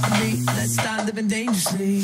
Let's start living dangerously.